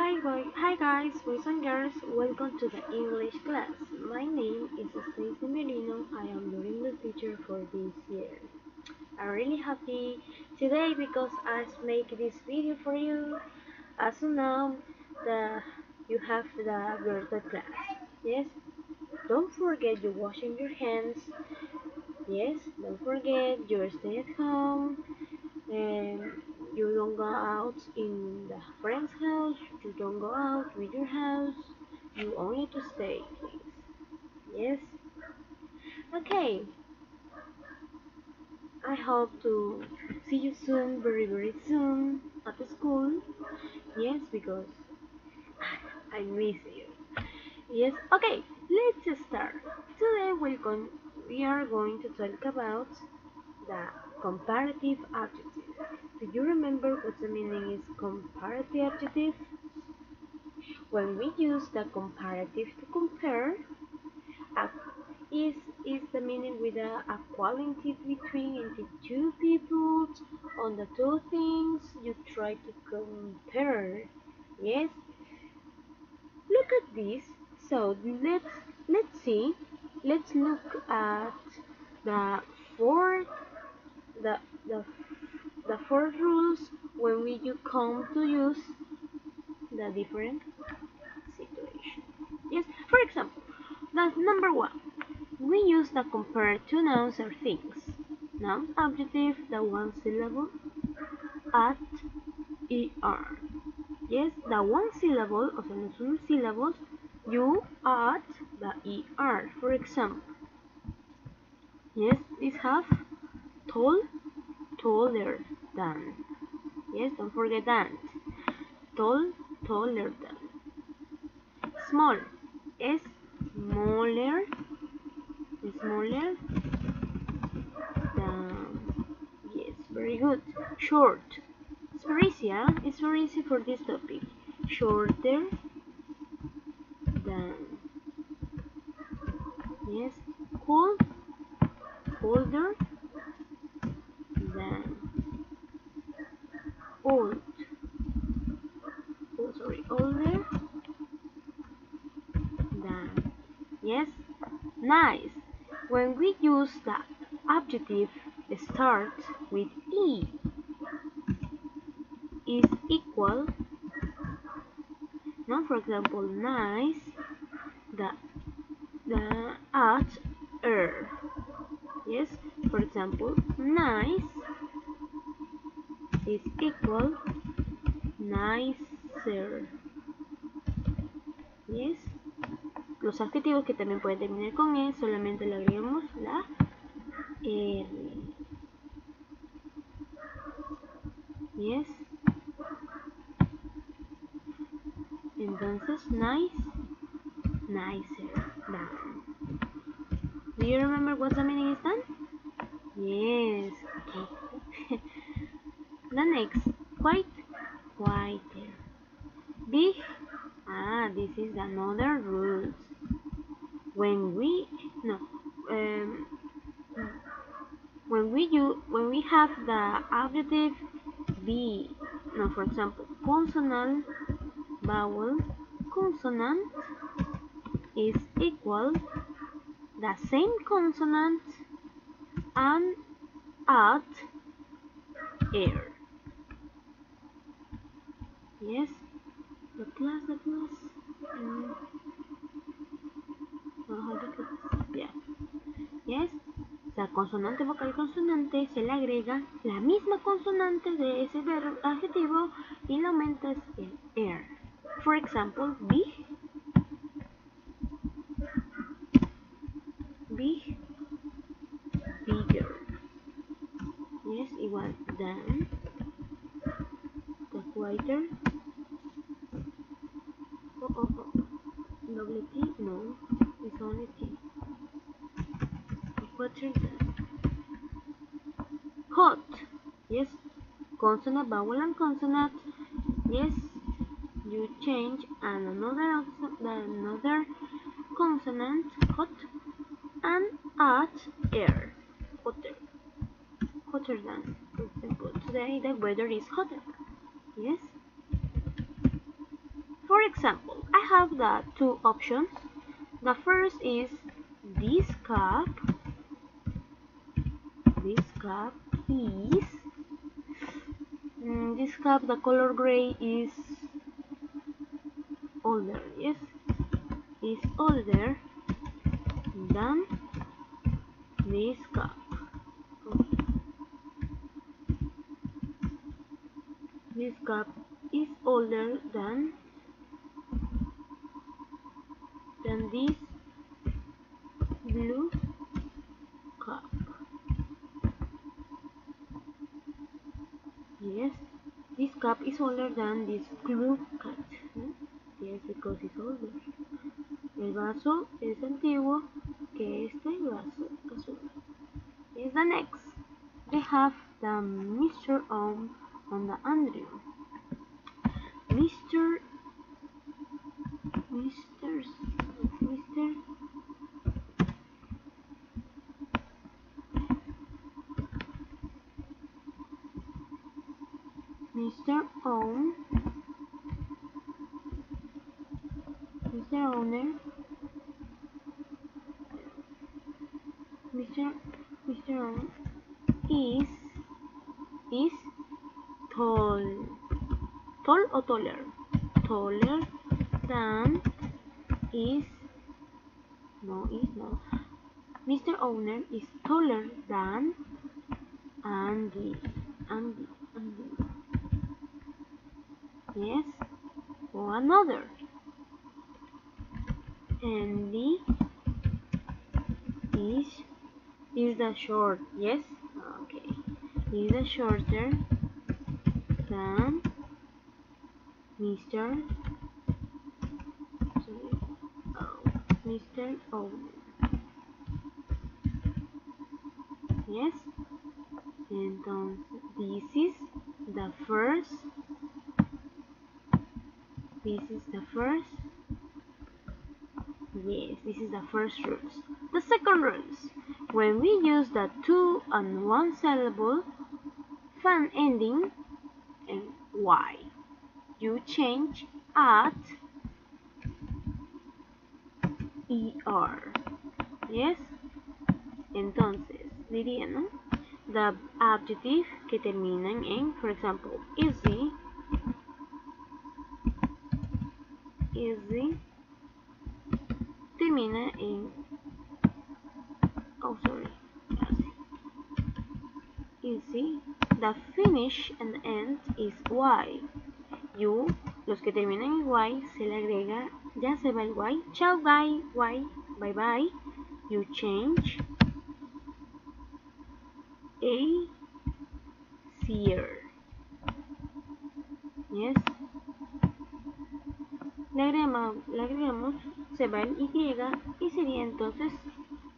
Hi. Hi guys, boys and girls. Welcome to the English class. My name is Stacy Merino. I am your English teacher for this year. I'm really happy today because I make this video for you. As you know, the you have the virtual class. Yes. Don't forget you washing your hands. Yes. Don't forget you stay at home and you don't go out in the friend's house, you don't go out with your house, you only to stay, please. Yes? Okay. I hope to see you soon, very very soon, at the school. Yes, because I miss you. Yes, okay, let's start. Today we're going, we are going to talk about the comparative adjective. Do you remember what the meaning is comparative adjective? When we use the comparative to compare, is is the meaning with a, a quality between the two people on the two things you try to compare. Yes. Look at this. So let's let's see. Let's look at the four the the the four rules when we you come to use the different situation. Yes, for example, that's number one. We use the compare two nouns or things. Noun adjective, the one syllable, at, er. Yes, the one syllable, o sea, los unisílabos, you add the er. For example, yes, this have tall, taller than. Yes, don't forget that. Tall, taller than. Small, smaller, smaller than. Yes, very good. Short. It's very easy, huh? It's very easy for this topic. Shorter than. Yes, cool, colder than old oh sorry. Older than yes. Nice. When we use the adjective start with e is equal now for example nice the the at er. Yes. For example nice is equal nicer. Yes. Los adjetivos que también pueden terminar con E, solamente le agregamos la R. Yes. Entonces, nice, nicer, than. Do you remember what the meaning is done? Yes. Okay. The next, quite, quieter. Big, ah, this is another rules. When we, no, um, when we do, when we have the adjective be, no, for example, consonant, vowel, consonant is equal the same consonant and add air. Yes, the plus, the plus. Yeah. Yes, la consonante vocal consonante se le agrega la misma consonante de ese adjetivo y le aumentas el air. For example, big, big, bigger. Yes, igual than, the quieter. Oh, oh. Double T? No, it's only T. Hot. Yes, consonant, vowel, and consonant. Yes, you change and another another consonant hot and add air hotter hotter than today the weather is hotter yes example, I have the two options. The first is this cup. This cup is mm, this cup. The color gray is older. Yes, is older than this cup. This cup is older than this blue cup. Yes, this cup is older than this blue cup. Yes, because it's older. El vaso es antiguo que este vaso azul. Is the next. They have the Mr. Om on the Andrew. Mr. Mr. Mr. Mr. Own Mr. Owner Mr. Mr. Own is is tall tall or taller than is no is no Mr. Owner is taller than Andy Andy Andy yes or another Andy is is the short yes okay is the shorter than Mr. Oh, Mr. Owen. Yes. Entonces, this is the first. This is the first. Yes, this is the first rules. The second rules. When we use the two and one syllable fan ending and y, you change at er. Yes. Entonces, ¿no? The adjective que terminan en, for example, easy, easy, termina en, oh sorry, easy, the finish and end is y. You, los que terminan en y, se le agrega, ya se va el y. Chao, bye, y, bye bye. You change a seer. Yes. Le agregamos, le agregamos, se va el y y sería entonces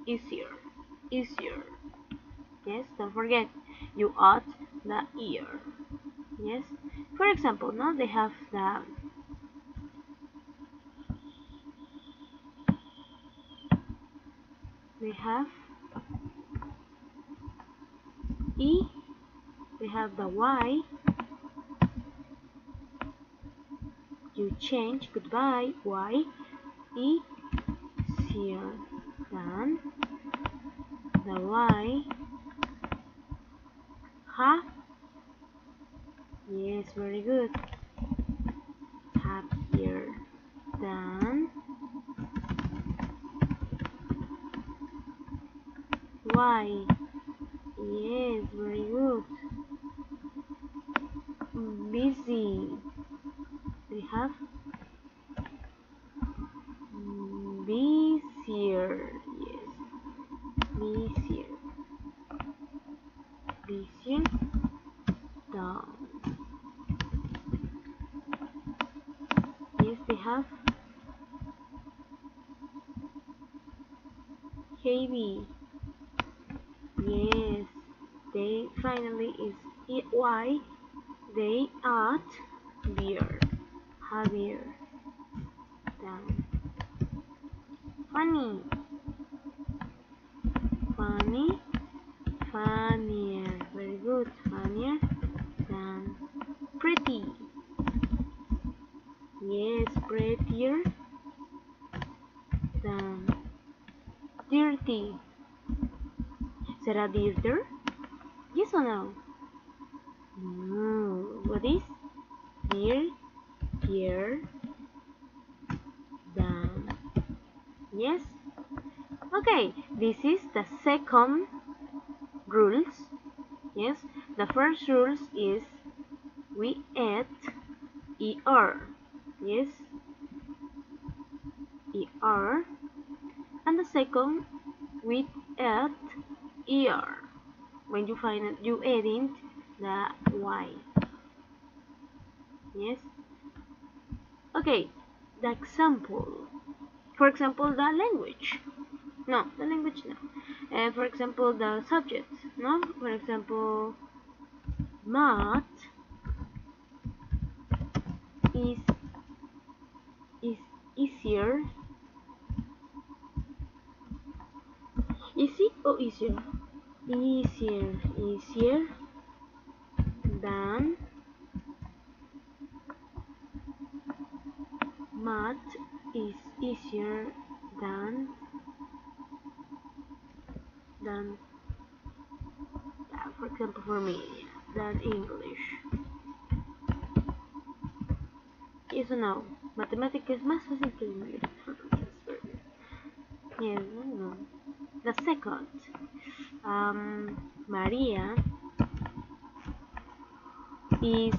easier. Easier. Yes, don't forget, you add the ear. Yes. For example, now they have the they have E, we have the Y, you change goodbye, Y, E, here, then the Y, ha, yes, very good, happier, then Y, Busier. Down. Yes, we have KB Yes, they finally is it why they add beer, Javier. Funny. Funny. Funnier. Very good. Funnier than pretty. Yes, prettier than dirty. Será dirtier? Yes or no? No. What is dirtier than? Yes. Okay, this is the second rules. Yes, the first rules is we add er. Yes, er, and the second with add er. When you find it, you adding the y. Yes. Okay, the example. For example, the language. No, the language no. Uh, for example, the subject. No, for example, math is is easier. Easy or easier? Easier, easier than math is easier than than yeah, for example for me than English. Yes o no. Matemática es más fácil que inglés. Yes no the second um, Maria is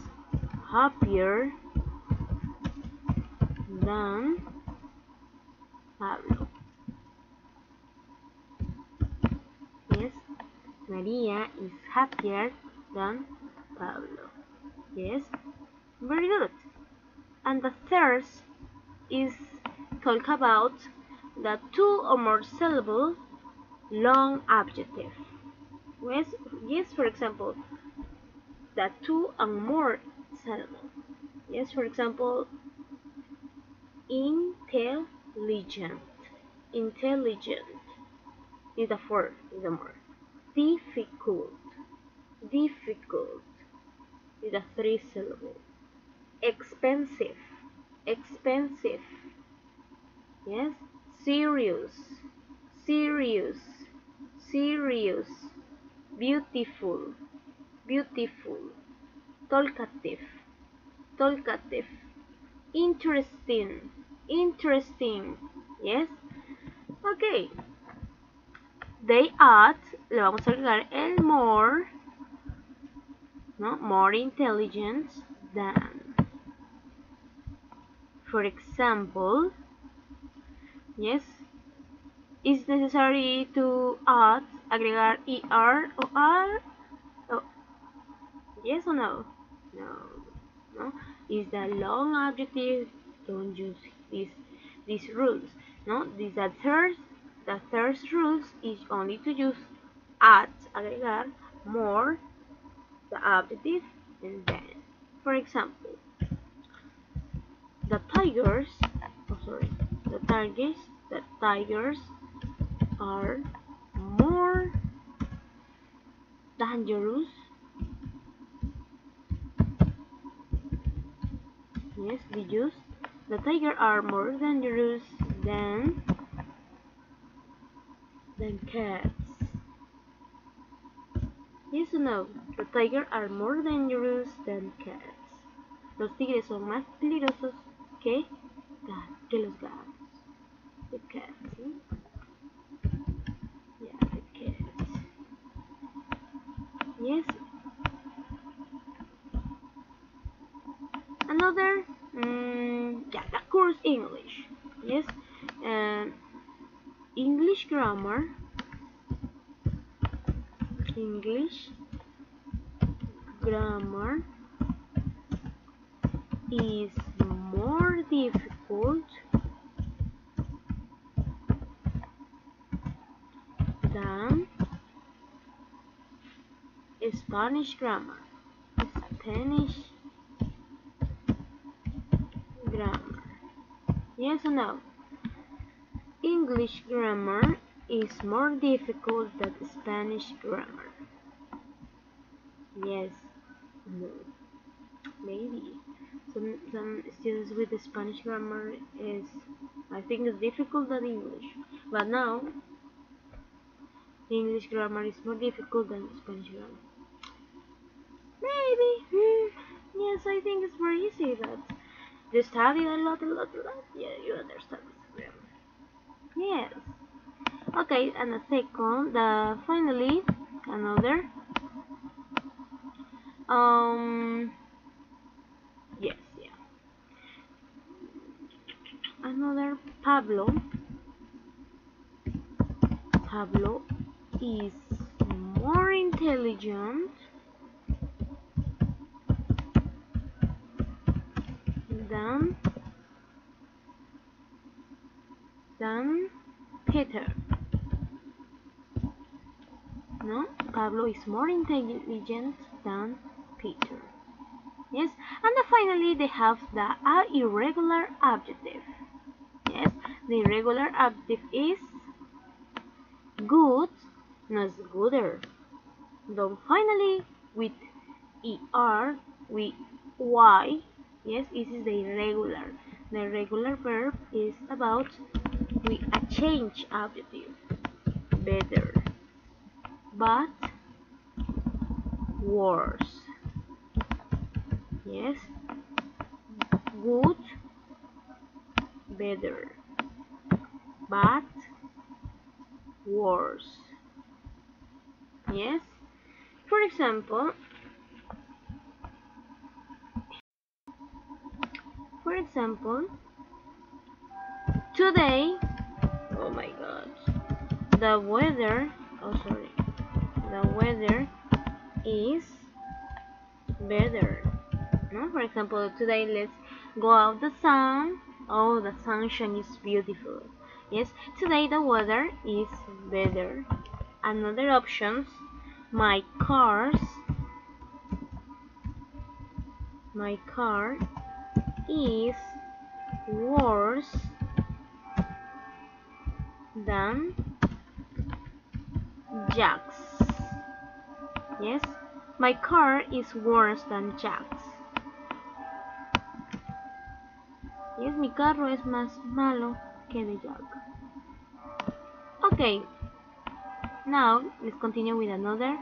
happier than Pablo. Yes, Maria is happier than Pablo. Yes, very good. And the third is talk about the two or more syllable long adjective. Yes, yes, for example, the two and more syllable. Yes, for example, intelligent. Intelligent is the four, is the more. Difficult. Difficult is a three syllable. Expensive. Expensive. Yes serious. Serious serious beautiful beautiful talkative talkative interesting interesting yes? Ok. They add le vamos a agregar el more no? More intelligent than for example yes is necessary to add agregar er o r oh, yes or no? No no. Is the long adjective don't use these these rules. No these are third the third rules is only to use add agregar more the adjective and then. For example the tigers oh sorry the tigers the tigers are more dangerous. Yes we the tiger are more dangerous than than cats. Yes or no? The tiger are more dangerous than cats. Los tigres son más peligrosos que, que los gatos. The cats ¿sí? yeah the cats yes. Another um, yeah the course English. Yes. Um, English grammar. English grammar is more difficult than Spanish grammar. Spanish grammar. Yes or no? English grammar is more difficult than Spanish grammar. Yes no. Maybe. Some some students with the Spanish grammar is I think it's difficult than English. But now English grammar is more difficult than Spanish grammar hmm. yes I think it's very easy but you study a lot a lot a lot. Yeah you understand. Yes. Okay and the second the finally another. Um yes yeah. Another Pablo. Pablo is more intelligent than than Peter no Pablo is more intelligent than Peter. Yes and finally they have the uh, irregular adjective. Yes the irregular adjective is good not gooder. Then finally with er with y yes this is the irregular. The irregular verb is about with a change adjective. Better. But worse yes. Good. Better. But worse. Yes. For example for example today oh my god the weather oh sorry the weather is better no? for example today let's go out the sun. Oh the sunshine is beautiful. Yes today the weather is better. Another options my cars my car is worse than Jack's yes my car is worse than Jack's. Yes mi carro es más malo que de Jack okay now let's continue with another